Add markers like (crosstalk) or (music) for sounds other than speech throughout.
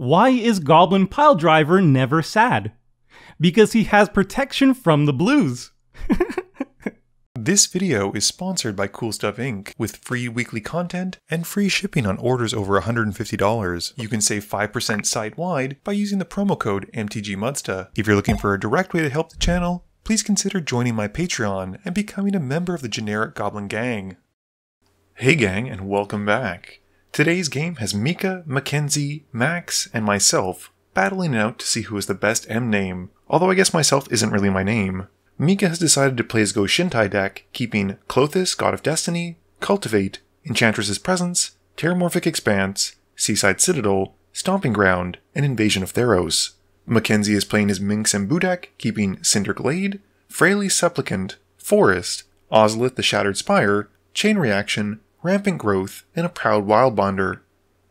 Why is Goblin Piledriver never sad? Because he has protection from the blues. (laughs) This video is sponsored by Cool Stuff Inc. with free weekly content and free shipping on orders over $150. You can save 5% site-wide by using the promo code MTGMuddstah. If you're looking for a direct way to help the channel, please consider joining my Patreon and becoming a member of the generic Goblin Gang. Hey gang, and welcome back. Today's game has Mika, Mackenzie, Max, and myself battling it out to see who is the best M name, although I guess myself isn't really my name. Mika has decided to play his Go Shintai deck, keeping Klothys, God of Destiny, Cultivate, Enchantress's Presence, Terramorphic Expanse, Seaside Citadel, Stomping Ground, and Invasion of Theros. Mackenzie is playing his Minsc and deck, keeping Cinder Glade, Freyalise Supplicant, Forest, Ozolith the Shattered Spire, Chain Reaction, Rampant Growth, and a Proud Wildbonder.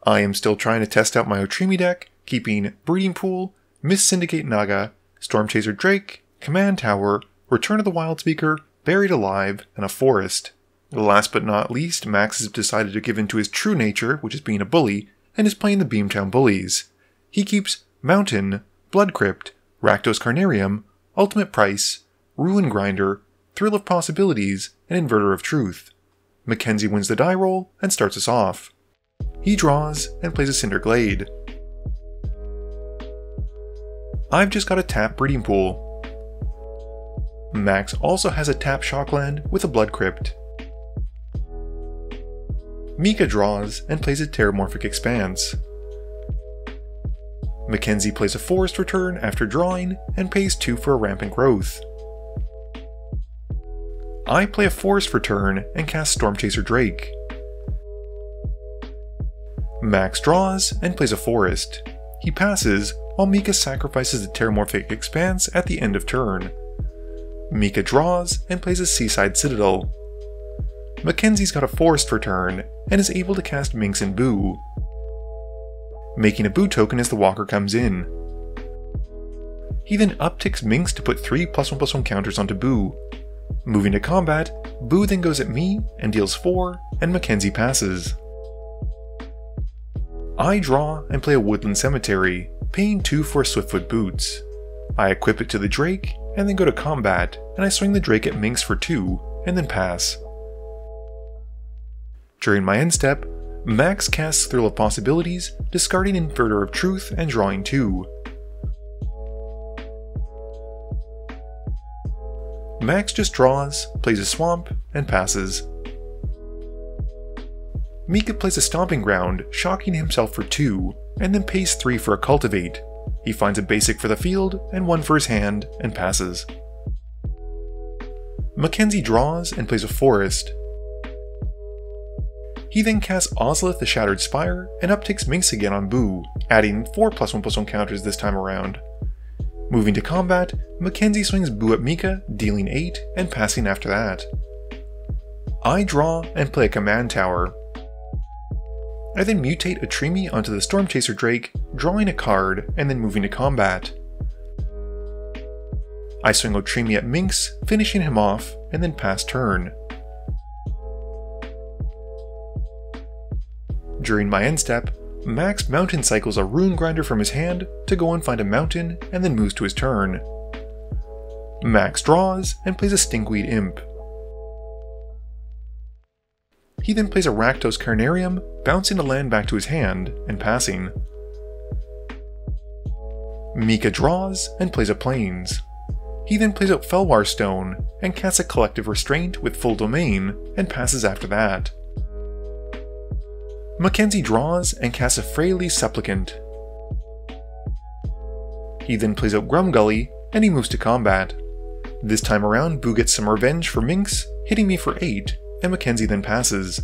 I am still trying to test out my Otrimi deck, keeping Breeding Pool, Mist Syndicate Naga, Stormchaser Drake, Command Tower, Return of the Wild Speaker, Buried Alive, and a Forest. Last but not least, Max has decided to give in to his true nature, which is being a bully, and is playing the Beamtown Bullies. He keeps Mountain, Blood Crypt, Rakdos Carnarium, Ultimate Price, Ruin Grinder, Thrill of Possibilities, and Inverter of Truth. Mackenzie wins the die roll and starts us off. He draws and plays a Cinder Glade. I've just got a tap Breeding Pool, Max also has a tap Shockland with a Blood Crypt. Mika draws and plays a Terramorphic Expanse. Mackenzie plays a Forest Return after drawing and pays 2 for a Rampant Growth. I play a Forest Return and cast Stormchaser Drake. Max draws and plays a Forest. He passes, while Mika sacrifices the Terramorphic Expanse at the end of turn. Mika draws and plays a Seaside Citadel. Mackenzie's got a Forest return and is able to cast Minsc and Boo, making a Boo token as the walker comes in. He then upticks Minsc to put 3 plus 1 plus 1 counters onto Boo. Moving to combat, Boo then goes at me and deals 4, and Mackenzie passes. I draw and play a Woodland Cemetery, paying 2 for Swiftfoot Boots. I equip it to the Drake and then go to combat, and I swing the Drake at Minsc for 2, and then pass. During my end step, Max casts Thrill of Possibilities, discarding Inverter of Truth and drawing 2. Max just draws, plays a Swamp, and passes. Mika plays a Stomping Ground, shocking himself for 2, and then pays 3 for a Cultivate, he finds a basic for the field and one for his hand and passes. Mackenzie draws and plays a forest. He then casts Ozolith the Shattered Spire and uptakes Minsc again on Boo, adding 4 plus 1 plus 1 counters this time around. Moving to combat, Mackenzie swings Boo at Mika, dealing 8 and passing after that. I draw and play a Command Tower, I then mutate Otrimi onto the Stormchaser Drake, drawing a card, and then moving to combat. I swing Otrimi at Minsc, finishing him off, and then pass turn. During my end step, Max Mountain cycles a Ruin Grinder from his hand to go and find a mountain and then moves to his turn. Max draws and plays a Stinkweed Imp. He then plays a Rakdos Carnarium, bouncing the land back to his hand and passing. Mika draws and plays a Plains. He then plays out Felwar Stone and casts a Collective Restraint with full domain and passes after that. Mackenzie draws and casts a Freyalise Supplicant. He then plays out Grumgully and he moves to combat. This time around, Boo gets some revenge for Minsc, hitting me for 8, and Mackenzie then passes.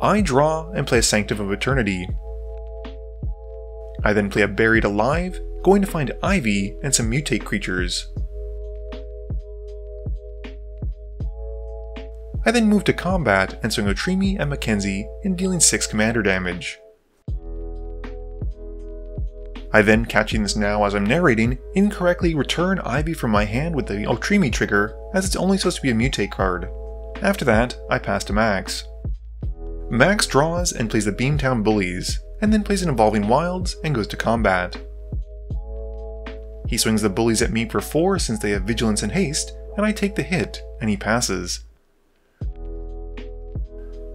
I draw and play a Sanctum of Eternity. I then play a Buried Alive, going to find Ivy and some mutate creatures. I then move to combat and swing Otrimi and Mackenzie in dealing 6 commander damage. I then, catching this now as I'm narrating, incorrectly return Ivy from my hand with the Otrimi trigger, as it's only supposed to be a mutate card. After that, I pass to Max. Max draws and plays the Beamtown Bullies. and then plays an Evolving Wilds and goes to combat. He swings the bullies at me for 4 since they have Vigilance and Haste, and I take the hit, and he passes.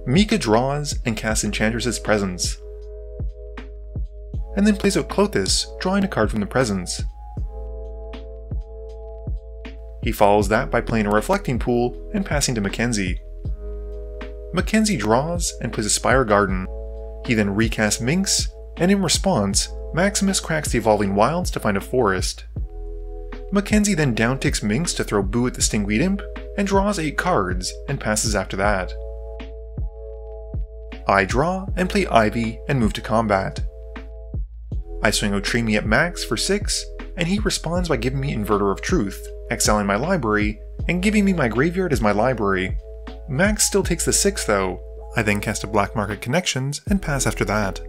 Mika draws and casts Enchantress's Presence, and then plays out Klothys, drawing a card from the presence. He follows that by playing a Reflecting Pool and passing to Mackenzie. Mackenzie draws and plays a Spire Garden. He then recasts Minsc, and in response, Maximus cracks the Evolving Wilds to find a forest. Mackenzie then downticks Minsc to throw Boo at the Stinkweed Imp, and draws 8 cards, and passes after that. I draw and play Ivy and move to combat. I swing Otrimi at max for 6, and he responds by giving me Inverter of Truth, exiling my library, and giving me my graveyard as my library. Max still takes the 6 though. I then cast a Black Market Connections and pass after that.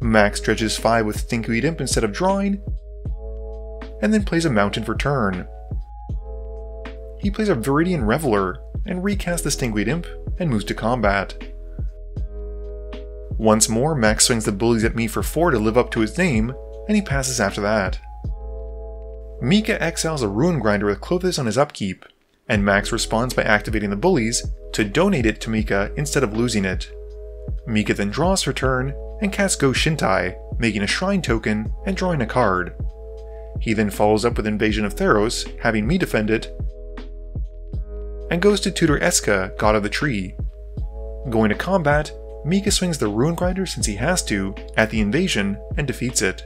Max dredges 5 with Stinkweed Imp instead of drawing, and then plays a Mountain for turn. He plays a Viridian Reveler, and recasts the Stinkweed Imp, and moves to combat. Once more, Max swings the bullies at me for 4 to live up to his name, and he passes after that. Mika exiles a Ruin Grinder with Klothys on his upkeep, and Max responds by activating the bullies to donate it to Mika instead of losing it. Mika then draws her turn and casts Go Shintai, making a shrine token and drawing a card. He then follows up with Invasion of Theros, having me defend it, and goes to tutor Esika, god of the tree. Going to combat, Mika swings the Ruin Grinder since he has to, at the invasion, and defeats it.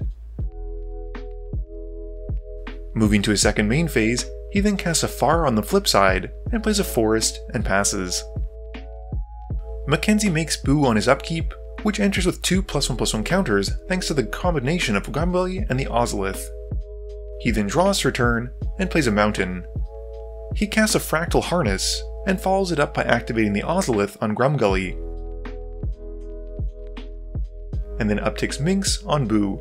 Moving to his second main phase, he then casts a Far on the flip side, and plays a Forest, and passes. Mackenzie makes Boo on his upkeep, which enters with two plus 1 plus 1 counters thanks to the combination of Grumgully and the Ozolith. He then draws her turn, and plays a Mountain. He casts a Fractal Harness, and follows it up by activating the Ozolith on Grumgully, and then upticks Minsc on Boo.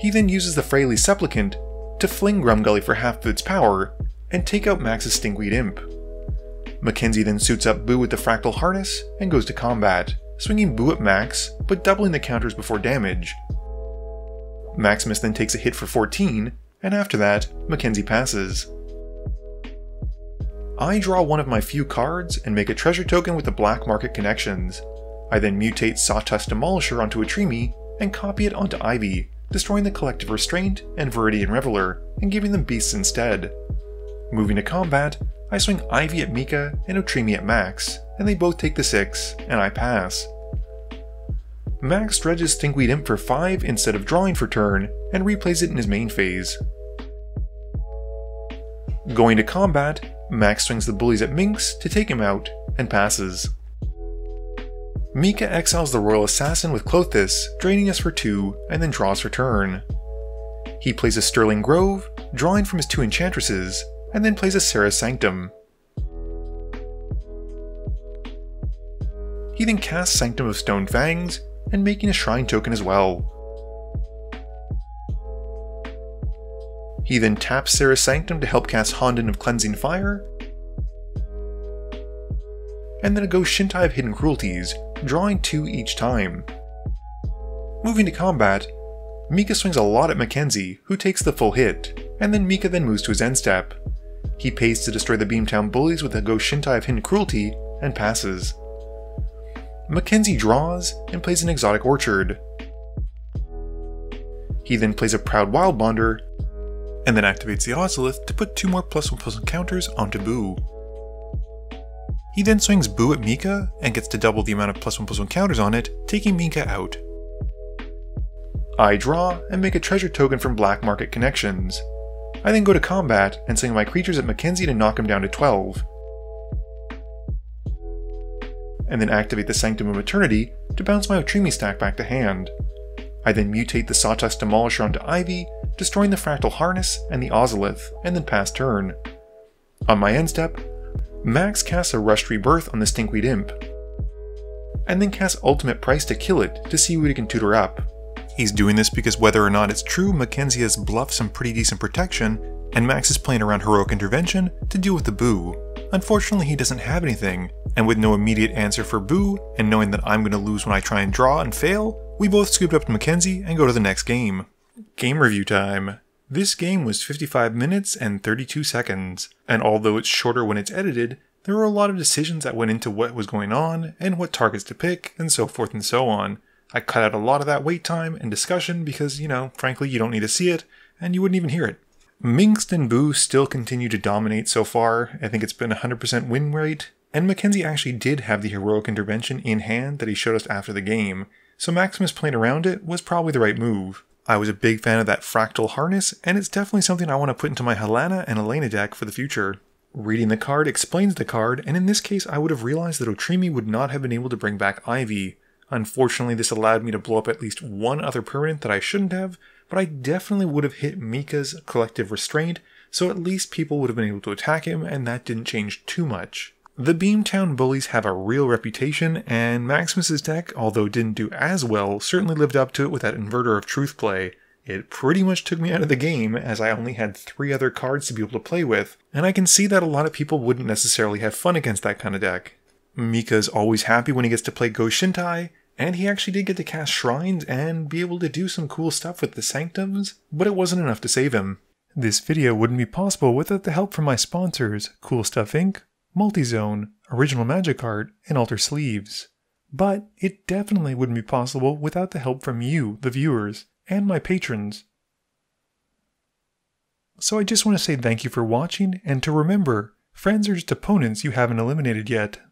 He then uses the Freyalise Supplicant to fling Grumgully for half of its power and take out Max's Stinkweed Imp. Mackenzie then suits up Boo with the Fractal Harness and goes to combat, swinging Boo at Max, but doubling the counters before damage. Maximus then takes a hit for 14, and after that, Mackenzie passes. I draw one of my few cards and make a treasure token with the black market connections. I then mutate Sawtusk Demolisher onto Otrimi and copy it onto Ivy, destroying the Collective Restraint and Viridian Reveler, and giving them beasts instead. Moving to combat, I swing Ivy at Mika and Otrimi at Max, and they both take the 6, and I pass. Max dredges Stinkweed Imp for 5 instead of drawing for turn, and replays it in his main phase. Going to combat, Max swings the bullies at Minsc to take him out, and passes. Mika exiles the Royal Assassin with Klothys, draining us for 2, and then draws for turn. He plays a Sterling Grove, drawing from his two Enchantresses, and then plays a Serra's Sanctum. He then casts Sanctum of Stone Fangs, and making a Shrine token as well. He then taps Serra's Sanctum to help cast Honden of Cleansing Fire, and then a Go Shintai of Hidden Cruelties, drawing two each time. Moving to combat, Mika swings a lot at Mackenzie, who takes the full hit, and then Mika then moves to his end step. He pays to destroy the Beamtown bullies with a Go Shintai of Hidden Cruelty, and passes. Mackenzie draws and plays an Exotic Orchard. He then plays a Proud Wildbonder, and then activates the Ozolith to put two more plus one plus one counters onto Boo. He then swings Boo at Mika and gets to double the amount of plus one plus one counters on it, taking Mika out. I draw and make a treasure token from Black Market Connections. I then go to combat and swing my creatures at Mackenzie to knock him down to 12. And then activate the Sanctum of Eternity to bounce my Otrimi stack back to hand. I then mutate the Sawtusk Demolisher onto Ivy, destroying the Fractal Harness and the Ozolith, and then pass turn. On my end step, Max casts a Rushed Rebirth on the Stinkweed Imp, and then casts Ultimate Price to kill it to see what he can tutor up. He's doing this because whether or not it's true, Mackenzie has bluffed some pretty decent protection, and Max is playing around Heroic Intervention to deal with the Boo. Unfortunately, he doesn't have anything, and with no immediate answer for Boo, and knowing that I'm going to lose when I try and draw and fail, we both scooped up to Mackenzie and go to the next game. Game review time. This game was 55 minutes and 32 seconds, and although it's shorter when it's edited, there were a lot of decisions that went into what was going on and what targets to pick, and so forth and so on. I cut out a lot of that wait time and discussion because, you know, frankly, you don't need to see it, and you wouldn't even hear it. Minsc and Boo still continue to dominate so far. I think it's been 100% win rate, and Mackenzie actually did have the heroic intervention in hand that he showed us after the game, so Maximus playing around it was probably the right move. I was a big fan of that fractal harness, and it's definitely something I want to put into my Halana and Alena deck for the future. Reading the card explains the card, and in this case I would have realized that Otrimi would not have been able to bring back Ivy. Unfortunately, this allowed me to blow up at least one other permanent that I shouldn't have, but I definitely would have hit Mika's collective restraint, so at least people would have been able to attack him, and that didn't change too much. The Beamtown bullies have a real reputation, and Maximus's deck, although didn't do as well, certainly lived up to it with that Inverter of Truth play. It pretty much took me out of the game as I only had three other cards to be able to play with, and I can see that a lot of people wouldn't necessarily have fun against that kind of deck. Mika's always happy when he gets to play Go-Shintai, and he actually did get to cast Shrines and be able to do some cool stuff with the Sanctums, but it wasn't enough to save him. This video wouldn't be possible without the help from my sponsors, Cool Stuff Inc., Multizone, Original Magic Art, and Alter Sleeves. But it definitely wouldn't be possible without the help from you, the viewers and my patrons. So I just want to say thank you for watching, and to remember, friends are just opponents you haven't eliminated yet.